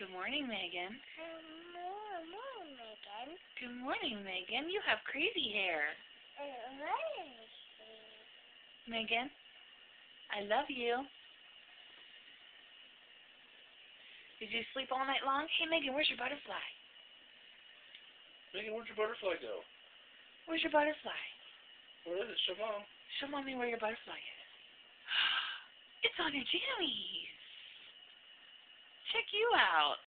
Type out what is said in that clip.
Good morning, Megan. Good morning, Megan. Good morning, Megan. You have crazy hair. Megan, I love you. Did you sleep all night long? Hey, Megan, where's your butterfly? Megan, where'd your butterfly go? Where's your butterfly? Where is it? Show mom. Show mommy where your butterfly is. It's on your jammies. Check you out.